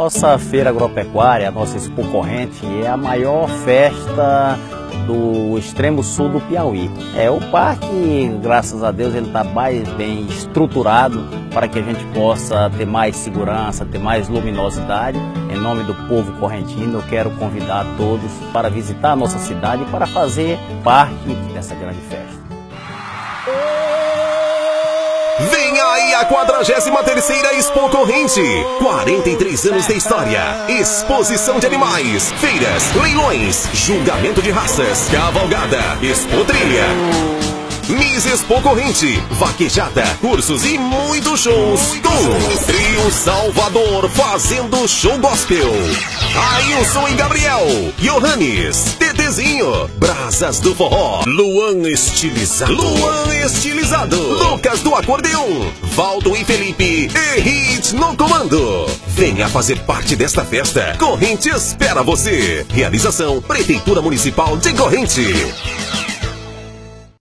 Nossa feira agropecuária, a nossa Expo Corrente, é a maior festa do extremo sul do Piauí. É o parque, graças a Deus, ele está mais bem estruturado para que a gente possa ter mais segurança, ter mais luminosidade. Em nome do povo correntino, eu quero convidar todos para visitar a nossa cidade e para fazer parte dessa grande festa. Vem aí a 43 Expo Corrente. 43 anos de história. Exposição de animais, feiras, leilões, julgamento de raças, cavalgada, expo trilha. Miss Expo Corrente, vaquejada, cursos e muitos shows com o Trio Salvador fazendo show gospel. Ailson e Gabriel, Johannes, Tetezinho, Brasas do Forró, Luan Estilizado, Luan Estilizado, Lucas do Acordeão, Valdo e Felipe e Hit no comando. Venha fazer parte desta festa. Corrente espera você. Realização Prefeitura Municipal de Corrente.